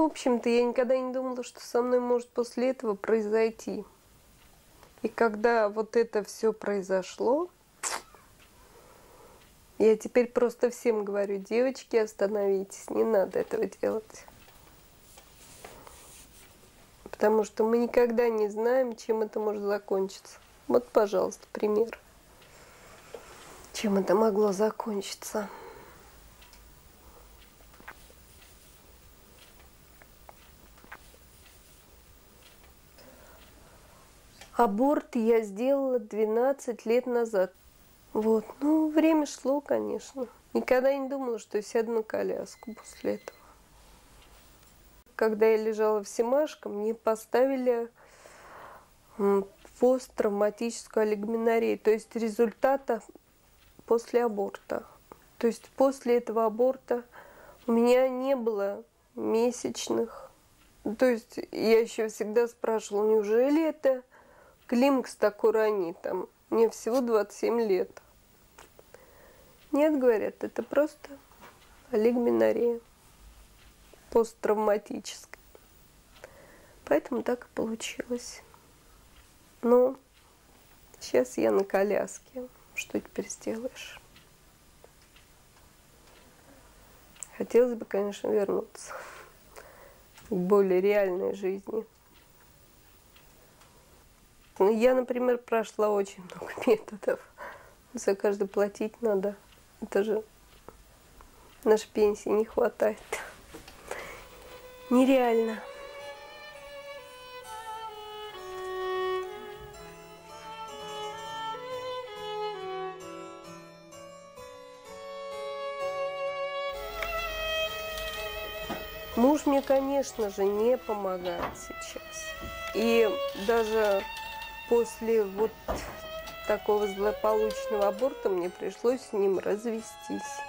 общем-то, я никогда не думала, что со мной может после этого произойти. И когда вот это все произошло, я теперь просто всем говорю, девочки, остановитесь, не надо этого делать. Потому что мы никогда не знаем, чем это может закончиться. Вот, пожалуйста, пример. Чем это могло закончиться. Аборт я сделала 12 лет назад. Вот, ну, время шло, конечно. Никогда не думала, что сяду на коляску после этого. Когда я лежала в Семашко, мне поставили посттравматическую олигоменорию, то есть результата после аборта. То есть после этого аборта у меня не было месячных. То есть я еще всегда спрашивала, неужели это Климакс такой ранний, там, мне всего 27 лет. Нет, говорят, это просто олигоменория посттравматическая. Поэтому так и получилось. Но сейчас я на коляске. Что теперь сделаешь? Хотелось бы, конечно, вернуться к более реальной жизни. Ну, я, например, прошла очень много методов. За каждый платить надо. Это же нашей пенсии не хватает. Нереально. Муж мне, конечно же, не помогает сейчас. И даже после вот такого злополучного аборта мне пришлось с ним развестись.